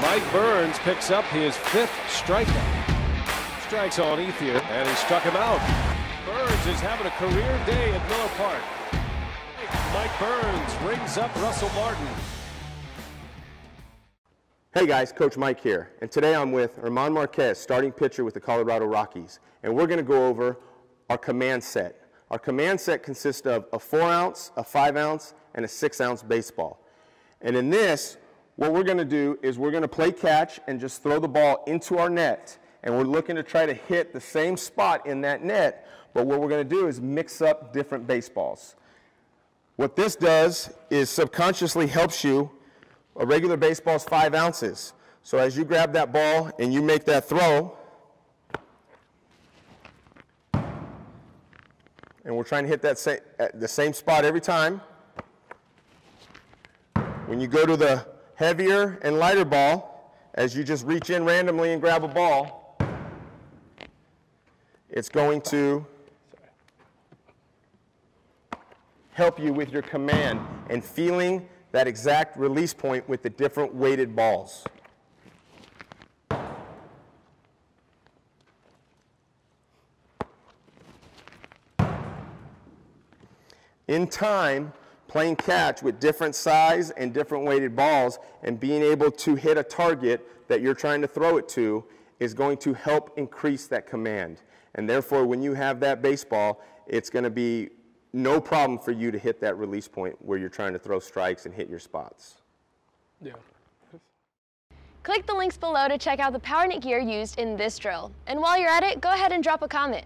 Mike Burns picks up his fifth strikeout. Strikes on Ethier, and he struck him out. Burns is having a career day at Miller Park. Mike Burns rings up Russell Martin. Hey guys, Coach Mike here, and today I'm with German Marquez, starting pitcher with the Colorado Rockies, and we're going to go over our command set. Our command set consists of a 4 ounce, a 5 ounce, and a 6 ounce baseball. And in this, what we're going to do is we're going to play catch and just throw the ball into our net, and we're looking to try to hit the same spot in that net, but what we're going to do is mix up different baseballs. What this does is subconsciously helps you a regular baseball is five ounces. So as you grab that ball and you make that throw, and we're trying to hit that sa the same spot every time. When you go to the heavier and lighter ball, as you just reach in randomly and grab a ball, it's going to help you with your command and feeling that exact release point with the different weighted balls. In time, playing catch with different size and different weighted balls and being able to hit a target that you're trying to throw it to is going to help increase that command. And therefore, when you have that baseball, it's going to be no problem for you to hit that release point where you're trying to throw strikes and hit your spots. Yeah. Click the links below to check out the PowerNet gear used in this drill. And while you're at it, go ahead and drop a comment.